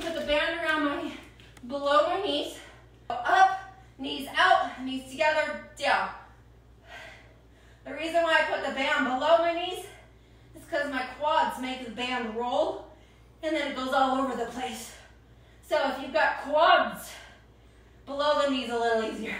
gonna put the band around my, below my knees. Up, knees out, knees together, down. The reason why I put the band below my knees is because my quads make the band roll and then it goes all over the place. So if you've got quads below the knees, a little easier.